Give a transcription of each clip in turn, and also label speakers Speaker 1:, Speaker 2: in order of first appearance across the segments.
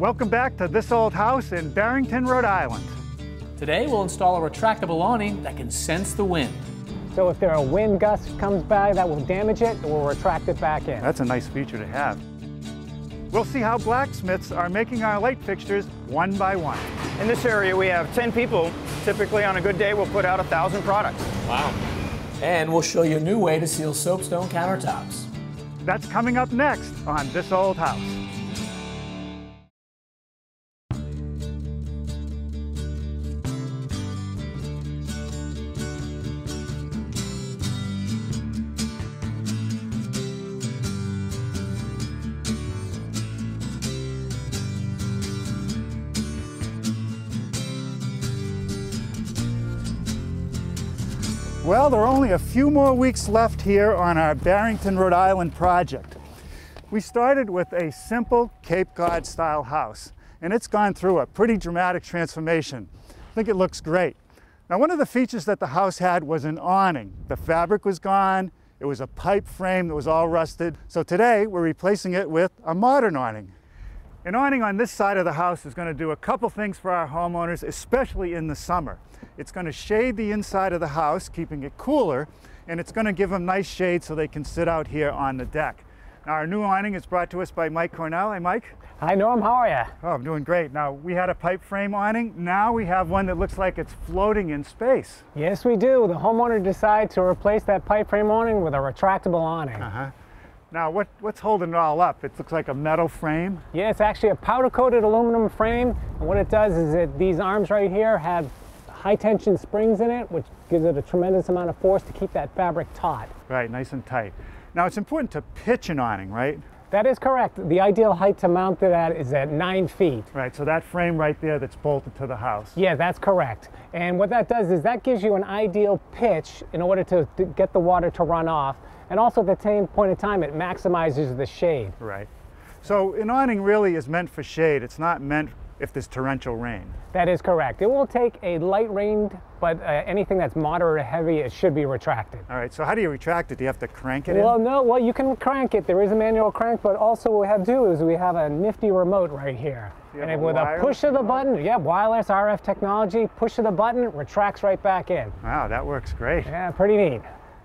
Speaker 1: Welcome back to This Old House in Barrington, Rhode Island.
Speaker 2: Today we'll install a retractable awning that can sense the wind.
Speaker 3: So if there are wind gusts comes by that will damage it, it will retract it back in.
Speaker 1: That's a nice feature to have. We'll see how blacksmiths are making our light fixtures one by one.
Speaker 4: In this area, we have 10 people. Typically, on a good day, we'll put out a 1,000 products.
Speaker 2: Wow. And we'll show you a new way to seal soapstone countertops.
Speaker 1: That's coming up next on This Old House. Well, there are only a few more weeks left here on our Barrington, Rhode Island project. We started with a simple Cape Cod style house, and it's gone through a pretty dramatic transformation. I think it looks great. Now, one of the features that the house had was an awning. The fabric was gone, it was a pipe frame that was all rusted. So today, we're replacing it with a modern awning. An awning on this side of the house is going to do a couple things for our homeowners, especially in the summer. It's going to shade the inside of the house, keeping it cooler, and it's going to give them nice shade so they can sit out here on the deck. Now, our new awning is brought to us by Mike Cornell. Hey, Mike.
Speaker 3: Hi, Norm. How are you?
Speaker 1: Oh, I'm doing great. Now, we had a pipe frame awning. Now we have one that looks like it's floating in space.
Speaker 3: Yes, we do. The homeowner decided to replace that pipe frame awning with a retractable awning.
Speaker 1: Uh-huh. Now, what, what's holding it all up? It looks like a metal frame.
Speaker 3: Yeah, it's actually a powder-coated aluminum frame. And what it does is that these arms right here have high tension springs in it, which gives it a tremendous amount of force to keep that fabric taut.
Speaker 1: Right, nice and tight. Now it's important to pitch an awning, right?
Speaker 3: That is correct. The ideal height to mount it at is at nine feet.
Speaker 1: Right, so that frame right there that's bolted to the house.
Speaker 3: Yeah, that's correct. And what that does is that gives you an ideal pitch in order to, to get the water to run off. And also at the same point in time, it maximizes the shade.
Speaker 1: Right. So an awning really is meant for shade. It's not meant if there's torrential rain.
Speaker 3: That is correct. It will take a light rain, but uh, anything that's moderate or heavy, it should be retracted.
Speaker 1: All right, so how do you retract it? Do you have to crank it
Speaker 3: well,
Speaker 1: in?
Speaker 3: no, well, you can crank it. There is a manual crank, but also what we have to do is we have a nifty remote right here. And
Speaker 1: a
Speaker 3: with a push of the button, yeah, wireless RF technology, push of the button, retracts right back in.
Speaker 1: Wow, that works great.
Speaker 3: Yeah, pretty neat.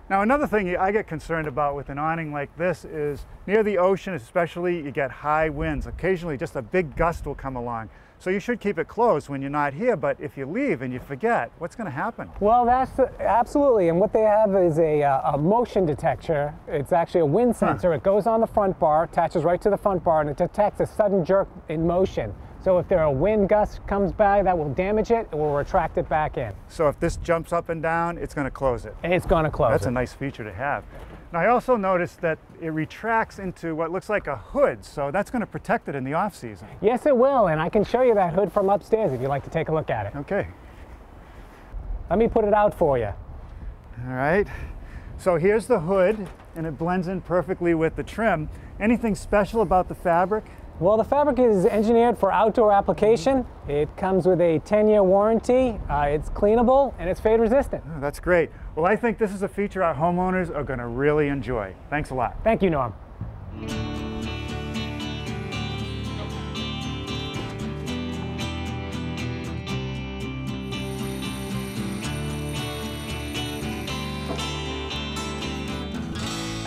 Speaker 1: Now another thing I get concerned about with an awning like this is near the ocean especially you get high winds. Occasionally just a big gust will come along. So you should keep it closed when you're not here, but if you leave and you forget, what's going to happen?
Speaker 3: Well, that's absolutely, and what they have is a, uh, a motion detector. It's actually a wind sensor. Huh. It goes on the front bar, attaches right to the front bar, and it detects a sudden jerk in motion. So if there are wind gust comes by, that will damage it, it will retract it back in.
Speaker 1: So if this jumps up and down, it's going to close it?
Speaker 3: It's going to close
Speaker 1: That's
Speaker 3: it.
Speaker 1: a nice feature to have. Now I also noticed that it retracts into what looks like a hood, so that's going to protect it in the off season.
Speaker 3: Yes, it will, and I can show you that hood from upstairs if you'd like to take a look at it.
Speaker 1: Okay.
Speaker 3: Let me put it out for you.
Speaker 1: All right. So here's the hood, and it blends in perfectly with the trim. Anything special about the fabric?
Speaker 3: Well, the fabric is engineered for outdoor application. It comes with a 10-year warranty. Uh, it's cleanable and it's fade resistant.
Speaker 1: Oh, that's great. Well, I think this is a feature our homeowners are going to really enjoy. Thanks a lot.
Speaker 3: Thank you, Norm.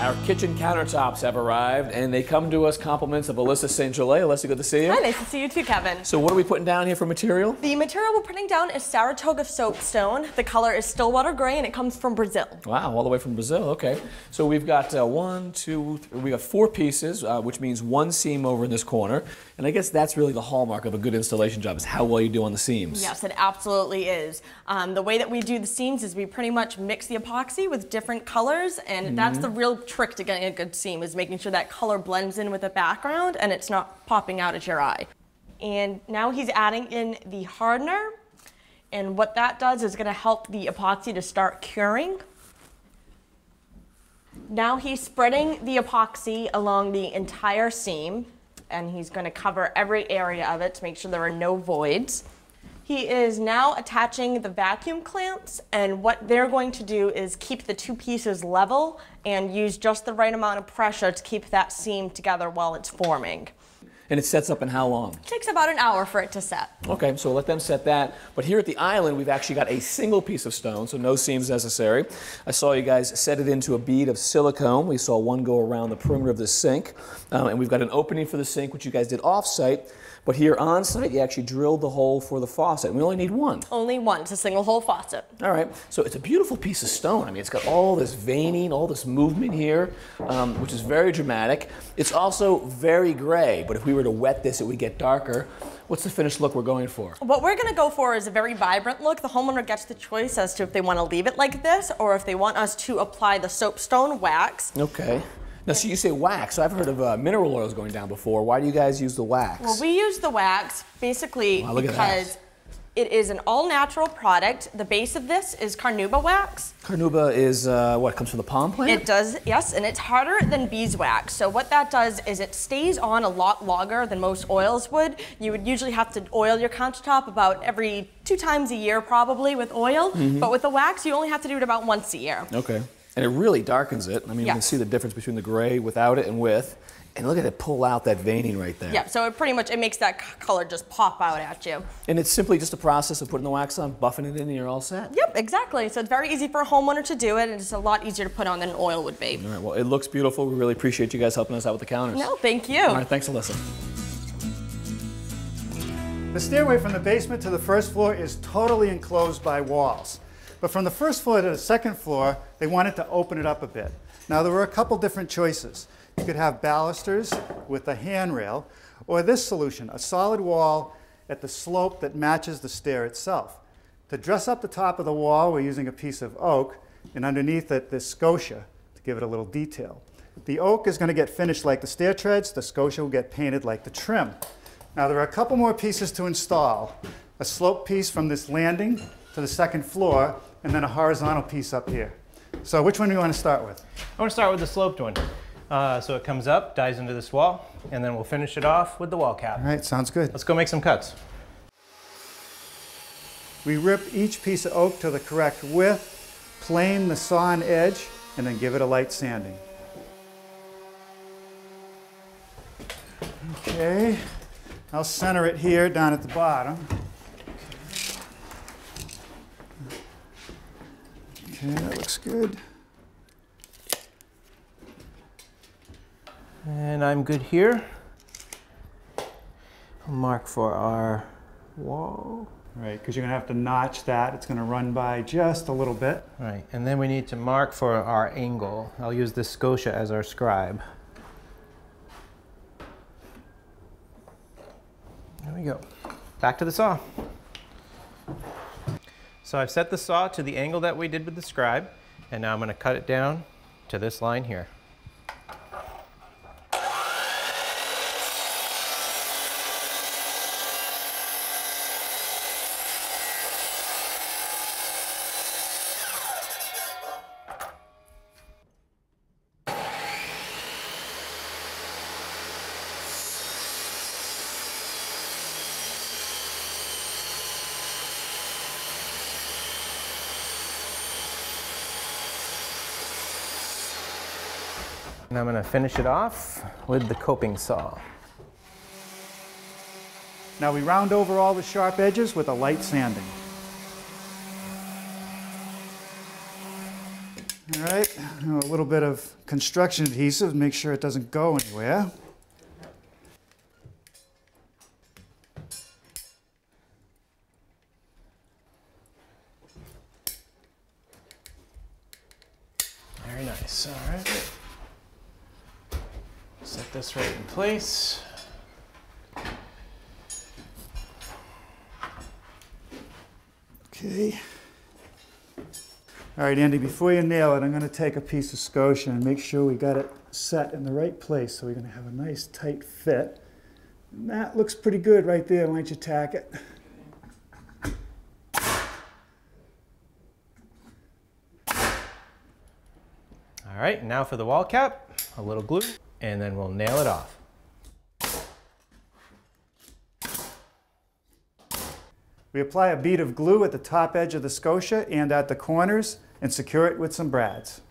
Speaker 2: Our kitchen countertops have arrived, and they come to us compliments of Alyssa St. Gelais. Alyssa, good to see you.
Speaker 5: Hi, nice to see you too, Kevin.
Speaker 2: So what are we putting down here for material?
Speaker 5: The material we're putting down is Saratoga soapstone. The color is Stillwater Gray, and it comes from Brazil.
Speaker 2: Wow, all the way from Brazil. Okay. So we've got uh, one, two, three, we got four pieces, uh, which means one seam over in this corner. And I guess that's really the hallmark of a good installation job is how well you do on the seams.
Speaker 5: Yes, it absolutely is. Um, the way that we do the seams is we pretty much mix the epoxy with different colors, and mm -hmm. that's the real trick to getting a good seam is making sure that color blends in with the background and it's not popping out at your eye. And now he's adding in the hardener, and what that does is gonna help the epoxy to start curing. Now he's spreading the epoxy along the entire seam and he's going to cover every area of it to make sure there are no voids. He is now attaching the vacuum clamps and what they're going to do is keep the two pieces level and use just the right amount of pressure to keep that seam together while it's forming.
Speaker 2: And it sets up in how long?
Speaker 5: It takes about an hour for it to set.
Speaker 2: Okay, so we'll let them set that. But here at the island, we've actually got a single piece of stone, so no seams necessary. I saw you guys set it into a bead of silicone. We saw one go around the perimeter of the sink. Um, and we've got an opening for the sink, which you guys did off-site. But here on site, you actually drilled the hole for the faucet. We only need one.
Speaker 5: Only one. It's a single hole faucet.
Speaker 2: All right, so it's a beautiful piece of stone. I mean, it's got all this veining, all this movement here, um, which is very dramatic. It's also very gray, but if we were to wet this, it would get darker. What's the finished look we're going for?
Speaker 5: What we're going to go for is a very vibrant look. The homeowner gets the choice as to if they want to leave it like this or if they want us to apply the soapstone wax.
Speaker 2: Okay. Now, so you say wax. So I've heard of uh, mineral oils going down before. Why do you guys use the wax?
Speaker 5: Well, we use the wax basically
Speaker 2: Wow,
Speaker 5: because it is an all-natural product. The base of this is carnauba wax.
Speaker 2: Carnauba is uh, what comes from the palm plant.
Speaker 5: It does, yes, and it's harder than beeswax. So what that does is it stays on a lot longer than most oils would. You would usually have to oil your countertop about every two times a year probably with oil,
Speaker 2: Mm-hmm.
Speaker 5: but with the wax you only have to do it about once a year.
Speaker 2: Okay. And it really darkens it. I mean, you can see the difference between the gray without it and with. And look at it pull out that veining right there.
Speaker 5: Yeah, so it pretty much, it makes that color just pop out at you.
Speaker 2: And it's simply just a process of putting the wax on, buffing it in, and you're all set.
Speaker 5: Yep, exactly. So it's very easy for a homeowner to do it, and it's a lot easier to put on than an oil would be.
Speaker 2: All right, well, it looks beautiful. We really appreciate you guys helping us out with the counters.
Speaker 5: No, thank you.
Speaker 2: All right, thanks, Alyssa.
Speaker 1: The stairway from the basement to the first floor is totally enclosed by walls. But from the first floor to the second floor, they wanted to open it up a bit. Now, there were a couple different choices. Could have balusters with a handrail, or this solution, a solid wall at the slope that matches the stair itself. To dress up the top of the wall, we're using a piece of oak, and underneath it, this scotia to give it a little detail. The oak is going to get finished like the stair treads, the scotia will get painted like the trim. Now there are a couple more pieces to install. A slope piece from this landing to the second floor, and then a horizontal piece up here. So which one do you want to start with?
Speaker 6: I want to start with the sloped one. Uh, so it comes up, dives into this wall, and then we'll finish it off with the wall cap.
Speaker 1: All right, sounds good.
Speaker 6: Let's go make some cuts.
Speaker 1: We rip each piece of oak to the correct width, plane the sawn edge, and then give it a light sanding. Okay, I'll center it here down at the bottom. Okay, that looks good.
Speaker 6: And I'm good here. I'll mark for our wall.
Speaker 1: Right, because you're going to have to notch that. It's going to run by just a little bit.
Speaker 6: Right, and then we need to mark for our angle. I'll use this scotia as our scribe. There we go. Back to the saw. So I've set the saw to the angle that we did with the scribe, and now I'm going to cut it down to this line here. Finish it off with the coping saw.
Speaker 1: Now we round over all the sharp edges with a light sanding. All right, a little bit of construction adhesive, make sure it doesn't go anywhere.
Speaker 6: Place.
Speaker 1: Okay. All right, Andy, before you nail it, I'm going to take a piece of scotia and make sure we got it set in the right place so we're going to have a nice tight fit. And that looks pretty good right there. Why don't you tack it?
Speaker 6: All right, now for the wall cap, a little glue, and then we'll nail it off.
Speaker 1: We apply a bead of glue at the top edge of the scotia and at the corners and secure it with some brads.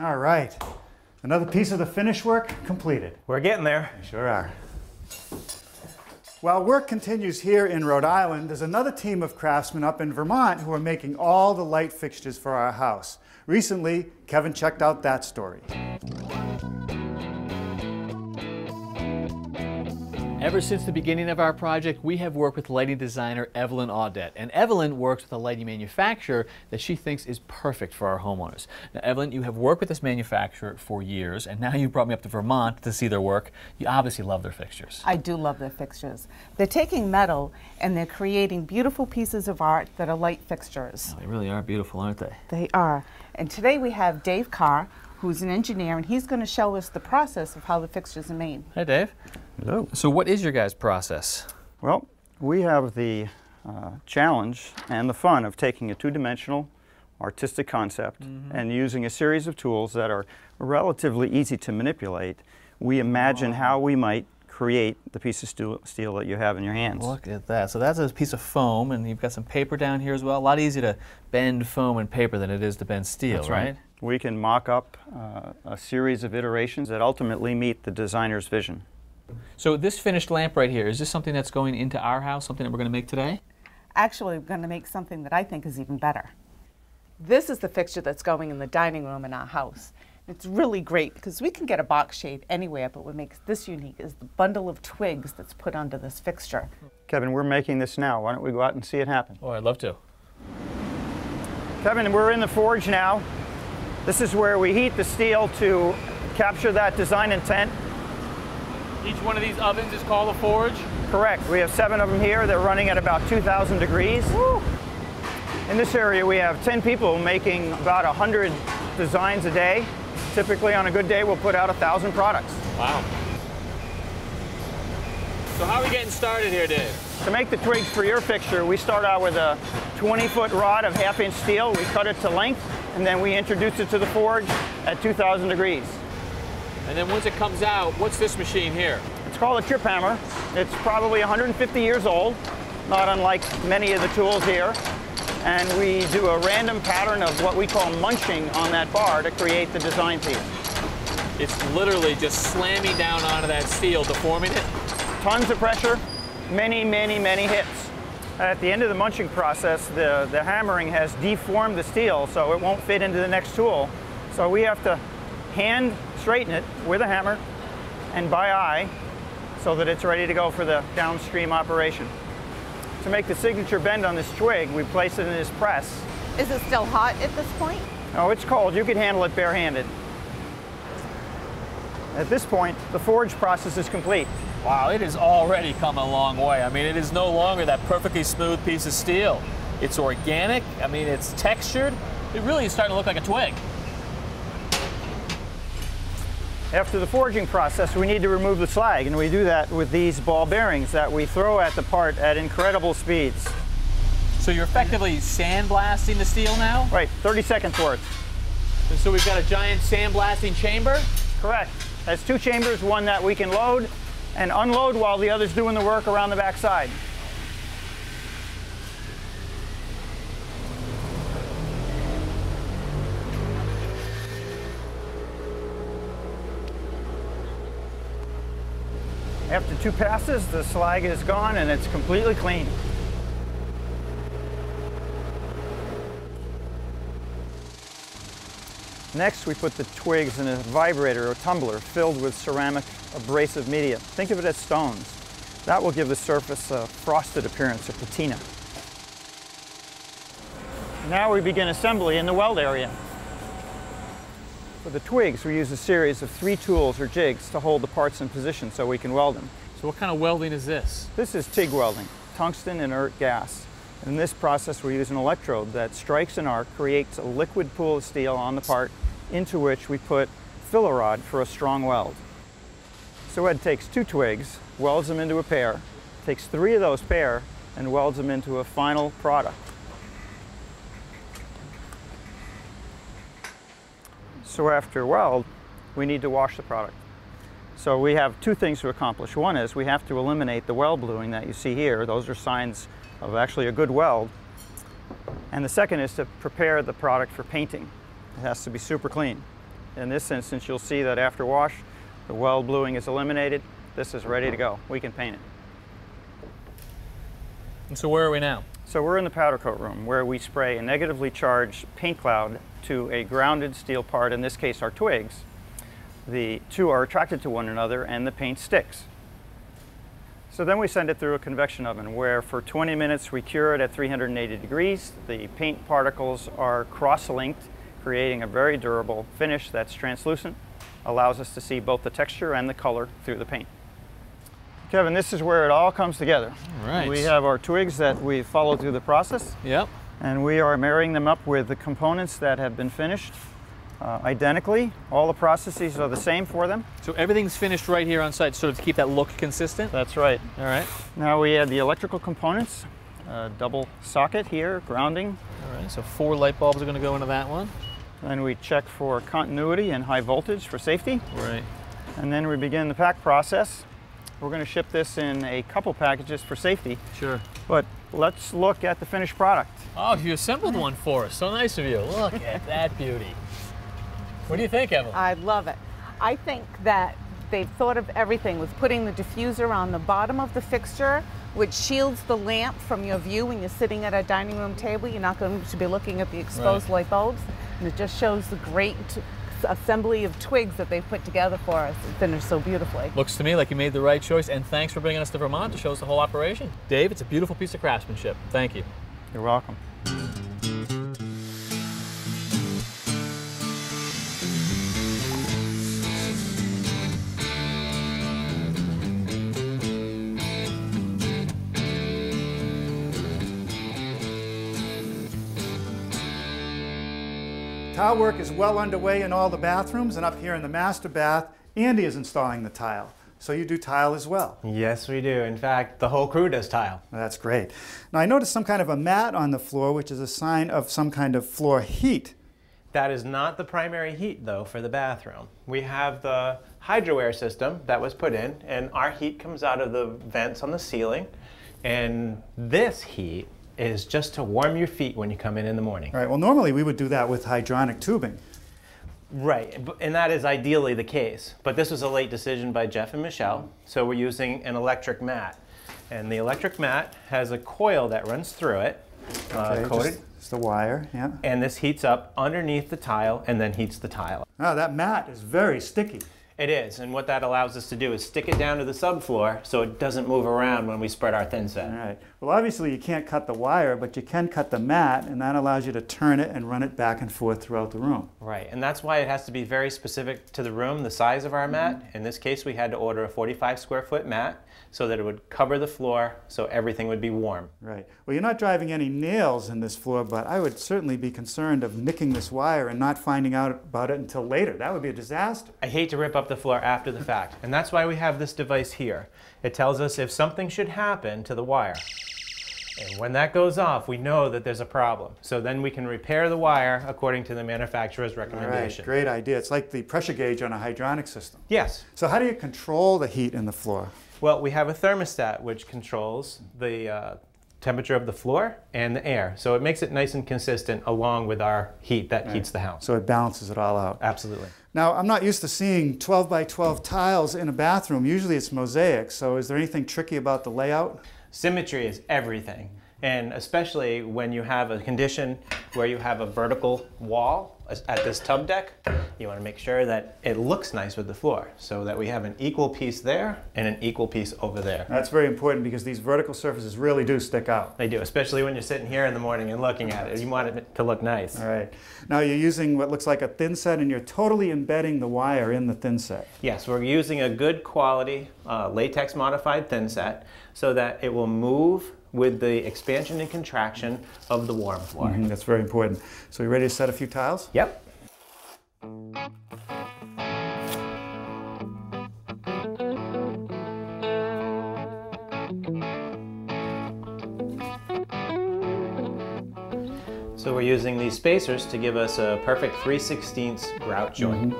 Speaker 1: All right. Another piece of the finish work completed.
Speaker 6: We're getting there.
Speaker 1: We sure are. While work continues here in Rhode Island, there's another team of craftsmen up in Vermont who are making all the light fixtures for our house. Recently, Kevin checked out that story.
Speaker 7: Ever since the beginning of our project, we have worked with lighting designer Evelyn Audette. And Evelyn works with a lighting manufacturer that she thinks is perfect for our homeowners. Now, Evelyn, you have worked with this manufacturer for years, and now you brought me up to Vermont to see their work. You obviously love their fixtures.
Speaker 8: I do love their fixtures. They're taking metal and they're creating beautiful pieces of art that are light fixtures.
Speaker 7: Oh, they really are beautiful, aren't they?
Speaker 8: They are. And today we have Dave Carr, who's an engineer, and he's going to show us the process of how the fixtures are made.
Speaker 7: Hey, Dave.
Speaker 9: Hello.
Speaker 7: So, what is your guys' process?
Speaker 9: Well, we have the uh, challenge and the fun of taking a two-dimensional artistic concept and using a series of tools that are relatively easy to manipulate. We imagine how we might create the piece of steel, steel that you have in your hands.
Speaker 7: Look at that. So that's a piece of foam, and you've got some paper down here as well. A lot easier to bend foam and paper than it is to bend steel,
Speaker 9: That's right. We can mock up uh, a series of iterations that ultimately meet the designer's vision.
Speaker 7: So this finished lamp right here, is this something that's going into our house, something that we're going to make today?
Speaker 8: Actually, we're going to make something that I think is even better. This is the fixture that's going in the dining room in our house. It's really great because we can get a box shade anywhere, but what makes this unique is the bundle of twigs that's put onto this fixture.
Speaker 9: Kevin, we're making this now. Why don't we go out and see it happen?
Speaker 7: Oh, I'd love to.
Speaker 4: Kevin, we're in the forge now. This is where we heat the steel to capture that design intent.
Speaker 7: Each one of these ovens is called a forge?
Speaker 4: Correct. We have seven of them here. They're running at about 2,000 degrees. In this area, we have 10 people making about 100 designs a day. Typically, on a good day, we'll put out a 1,000 products.
Speaker 7: Wow. So how are we getting started here, Dave?
Speaker 4: To make the twigs for your fixture, we start out with a 20-foot rod of half-inch steel. We cut it to length, and then we introduce it to the forge at 2,000 degrees.
Speaker 7: And then once it comes out, what's this machine here?
Speaker 4: It's called a trip hammer. It's probably 150 years old, not unlike many of the tools here. And we do a random pattern of what we call munching on that bar to create the design piece.
Speaker 7: It's literally just slamming down onto that steel, deforming it.
Speaker 4: Tons of pressure, many, many, many hits. At the end of the munching process, the, the hammering has deformed the steel so it won't fit into the next tool. So we have to hand straighten it with a hammer and by eye so that it's ready to go for the downstream operation. To make the signature bend on this twig, we place it in this press.
Speaker 8: Is it still hot at this point?
Speaker 4: Oh, it's cold. You can handle it barehanded. At this point, the forge process is complete.
Speaker 7: Wow, it has already come a long way. I mean, it is no longer that perfectly smooth piece of steel. It's organic. I mean, it's textured. It really is starting to look like a twig.
Speaker 4: After the forging process, we need to remove the slag, and we do that with these ball bearings that we throw at the part at incredible speeds.
Speaker 7: So you're effectively sandblasting the steel now?
Speaker 4: Right, 30 seconds worth.
Speaker 7: And so we've got a giant sandblasting chamber?
Speaker 4: Correct. Has two chambers, one that we can load and unload while the other's doing the work around the back two passes, the slag is gone and it's completely clean. Next, we put the twigs in a vibrator or tumbler filled with ceramic abrasive media. Think of it as stones. That will give the surface a frosted appearance, a patina. Now we begin assembly in the weld area. For the twigs, we use a series of three tools or jigs to hold the parts in position so we can weld them.
Speaker 7: So what kind of welding is this?
Speaker 4: This is TIG welding, tungsten inert gas. In this process, we use an electrode that strikes an arc, creates a liquid pool of steel on the part, into which we put filler rod for a strong weld. So Ed takes two twigs, welds them into a pair, takes three of those pair, and welds them into a final product. So after weld, we need to wash the product. So we have two things to accomplish. One is we have to eliminate the weld bluing that you see here. Those are signs of actually a good weld. And the second is to prepare the product for painting. It has to be super clean. In this instance, you'll see that after wash, the weld bluing is eliminated. This is ready to go. We can paint it.
Speaker 7: And so where are we now?
Speaker 4: So we're in the powder coat room where we spray a negatively charged paint cloud to a grounded steel part, in this case our twigs. The two are attracted to one another and the paint sticks. So then we send it through a convection oven where for 20 minutes we cure it at 380 degrees. The paint particles are cross-linked, creating a very durable finish that's translucent, allows us to see both the texture and the color through the paint. Kevin, this is where it all comes together.
Speaker 7: All right.
Speaker 4: We have our twigs that we followed through the process,
Speaker 7: Yep.
Speaker 4: and we are marrying them up with the components that have been finished uh, identically. All the processes are the same for them.
Speaker 7: So everything's finished right here on site, sort of to keep that look consistent.
Speaker 4: That's right.
Speaker 7: All right.
Speaker 4: Now we add the electrical components, uh, double socket here, grounding,
Speaker 7: All right. So four light bulbs are going to go into that one.
Speaker 4: then we check for continuity and high voltage for safety,
Speaker 7: Right.
Speaker 4: and then we begin the pack process. We're going to ship this in a couple packages for safety,
Speaker 7: Sure.
Speaker 4: but let's look at the finished product.
Speaker 7: Oh, you assembled one for us. So nice of you. Look at that beauty. What do you think, Evelyn?
Speaker 8: I love it. I think that they've thought of everything with putting the diffuser on the bottom of the fixture, which shields the lamp from your view when you're sitting at a dining room table. You're not going to be looking at the exposed
Speaker 7: Right.
Speaker 8: light bulbs. And it just shows the great assembly of twigs that they've put together for us and finished so beautifully.
Speaker 7: Looks to me like you made the right choice, and thanks for bringing us to Vermont to show us the whole operation. Dave, it's a beautiful piece of craftsmanship. Thank you.
Speaker 4: You're welcome.
Speaker 1: Tile work is well underway in all the bathrooms, and up here in the master bath, Andy is installing the tile. So you do tile as well.
Speaker 6: Yes, we do. In fact, the whole crew does tile.
Speaker 1: That's great. Now I noticed some kind of a mat on the floor, which is a sign of some kind of floor heat.
Speaker 6: That is not the primary heat, though, for the bathroom. We have the HydroAir system that was put in, and our heat comes out of the vents on the ceiling. And this heat is just to warm your feet when you come in in the morning.
Speaker 1: All right, well, normally we would do that with hydronic tubing.
Speaker 6: Right, and that is ideally the case. But this was a late decision by Jeff and Michelle, so we're using an electric mat. And the electric mat has a coil that runs through it, uh, coated,
Speaker 1: just, just the wire, yeah.
Speaker 6: and this heats up underneath the tile and then heats the tile.
Speaker 1: Oh, that mat is very sticky.
Speaker 6: It is, and what that allows us to do is stick it down to the subfloor so it doesn't move around when we spread our thin
Speaker 1: All
Speaker 6: set.
Speaker 1: right. Well, obviously you can't cut the wire, but you can cut the mat, and that allows you to turn it and run it back and forth throughout the room.
Speaker 6: Right, and that's why it has to be very specific to the room, the size of our mm-hmm. mat. In this case, we had to order a 45 square foot mat so that it would cover the floor so everything would be warm.
Speaker 1: Right. Well, you're not driving any nails in this floor, but I would certainly be concerned of nicking this wire and not finding out about it until later. That would be a disaster.
Speaker 6: I hate to rip up the floor after the fact, and that's why we have this device here. It tells us if something should happen to the wire. And when that goes off, we know that there's a problem. So then we can repair the wire according to the manufacturer's
Speaker 1: All right.
Speaker 6: recommendation.
Speaker 1: Great idea. It's like the pressure gauge on a hydronic system.
Speaker 6: Yes.
Speaker 1: So how do you control the heat in the floor?
Speaker 6: Well, we have a thermostat which controls the uh, temperature of the floor and the air. So it makes it nice and consistent along with our heat that heats the house.
Speaker 1: So it balances it all out.
Speaker 6: Absolutely.
Speaker 1: Now, I'm not used to seeing 12 by 12 tiles in a bathroom. Usually it's mosaic. So is there anything tricky about the layout?
Speaker 6: Symmetry is everything. And especially when you have a condition where you have a vertical wall at this tub deck, you want to make sure that it looks nice with the floor so that we have an equal piece there and an equal piece over there.
Speaker 1: That's very important because these vertical surfaces really do stick out.
Speaker 6: They do, especially when you're sitting here in the morning and looking at it. You want it to look nice.
Speaker 1: All right. Now you're using what looks like a thin set and you're totally embedding the wire in the thin set.
Speaker 6: Yes, we're using a good quality uh, latex modified thin set so that it will move with the expansion and contraction of the warm floor.
Speaker 1: Mhm, That's very important. So you ready to set a few tiles?
Speaker 6: Yep. So we're using these spacers to give us a perfect 3 16 grout joint.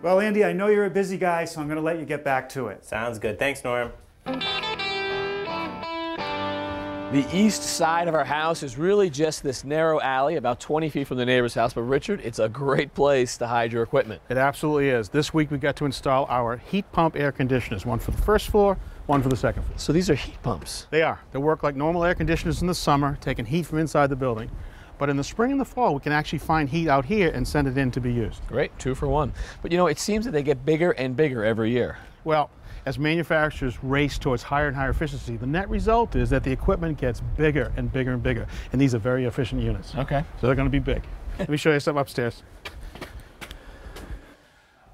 Speaker 1: Well, Andy, I know you're a busy guy, so I'm going to let you get back to it.
Speaker 6: Sounds good. Thanks, Norm.
Speaker 7: The east side of our house is really just this narrow alley, about 20 feet from the neighbor's house. But Richard, it's a great place to hide your equipment.
Speaker 10: It absolutely is. This week we got to install our heat pump air conditioners, one for the first floor, one for the second floor.
Speaker 7: So these are heat pumps.
Speaker 10: They are. They work like normal air conditioners in the summer, taking heat from inside the building. But in the spring and the fall, we can actually find heat out here and send it in to be used.
Speaker 7: Great, two for one. But you know, it seems that they get bigger and bigger every year.
Speaker 10: Well, as manufacturers race towards higher and higher efficiency, the net result is that the equipment gets bigger and bigger and bigger. And these are very efficient units.
Speaker 7: Okay.
Speaker 10: So they're going to be big. Let me show you something upstairs.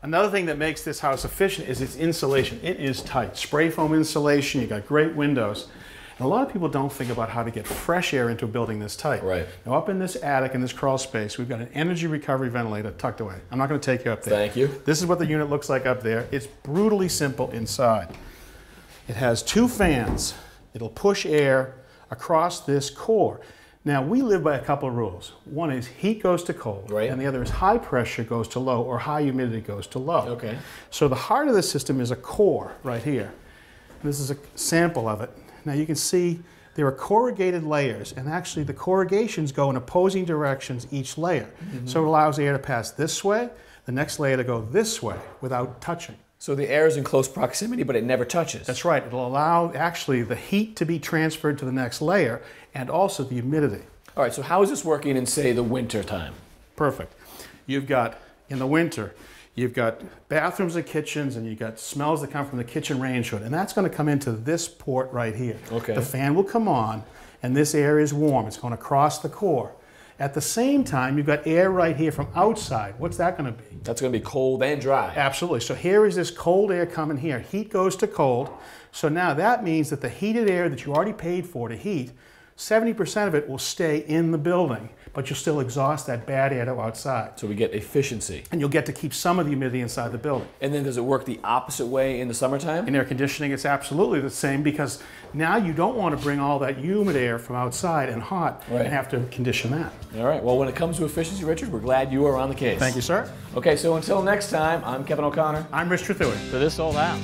Speaker 10: Another thing that makes this house efficient is its insulation. It is tight. Spray foam insulation, you got great windows. And a lot of people don't think about how to get fresh air into a building this tight.
Speaker 7: Right.
Speaker 10: Now, up in this attic, in this crawl space, we've got an energy recovery ventilator tucked away. I'm not going to take you up there.
Speaker 7: Thank you.
Speaker 10: This is what the unit looks like up there. It's brutally simple inside. It has two fans. It'll push air across this core. Now, we live by a couple of rules. One is heat goes to cold,
Speaker 7: Right.
Speaker 10: and the other is high pressure goes to low or high humidity goes to low.
Speaker 7: Okay.
Speaker 10: So the heart of the system is a core right here. This is a sample of it. Now you can see there are corrugated layers, and actually the corrugations go in opposing directions each layer. Mm-hmm. So it allows air to pass this way, the next layer to go this way without touching.
Speaker 2: So the air is in close proximity, but it never touches.
Speaker 10: That's right. It'll allow actually the heat to be transferred to the next layer and also the humidity.
Speaker 2: All right, so how is this working in, say, the winter time?
Speaker 10: Perfect. You've got, in the winter, you've got bathrooms and kitchens and you've got smells that come from the kitchen range hood. And that's going to come into this port right here.
Speaker 2: Okay.
Speaker 10: The fan will come on and this air is warm. It's going to cross the core. At the same time, you've got air right here from outside. What's that going to be?
Speaker 2: That's going to be cold and dry.
Speaker 10: Absolutely. So here is this cold air coming here. Heat goes to cold. So now that means that the heated air that you already paid for to heat, 70% of it will stay in the building, but you'll still exhaust that bad air to outside.
Speaker 2: So we get efficiency.
Speaker 10: And you'll get to keep some of the humidity inside the building.
Speaker 2: And then does it work the opposite way in the summertime?
Speaker 10: In air conditioning, it's absolutely the same because now you don't want to bring all that humid air from outside and hot
Speaker 2: Right.
Speaker 10: and have to condition that.
Speaker 2: All right, well, when it comes to efficiency, Richard, we're glad you are on the case.
Speaker 10: Thank you, sir.
Speaker 2: Okay, so until next time, I'm Kevin O'Connor.
Speaker 10: I'm Rich Trethewey.
Speaker 7: For this old house.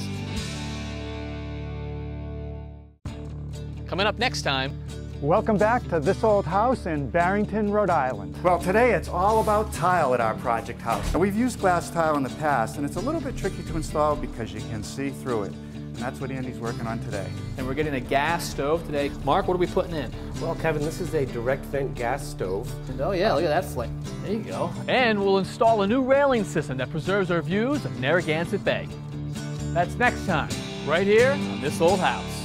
Speaker 7: Coming up next time,
Speaker 1: Welcome back to This Old House in Barrington, Rhode Island. Well, today it's all about tile at our project house. Now, we've used glass tile in the past, and it's a little bit tricky to install because you can see through it. And that's what Andy's working on today.
Speaker 7: and we're getting a gas stove today. Mark, what are we putting in?
Speaker 11: Well, Kevin, this is a direct vent gas stove.
Speaker 7: Oh yeah, look at that flame. There you go. And we'll install a new railing system that preserves our views of Narragansett Bay. That's next time, right here on This Old House.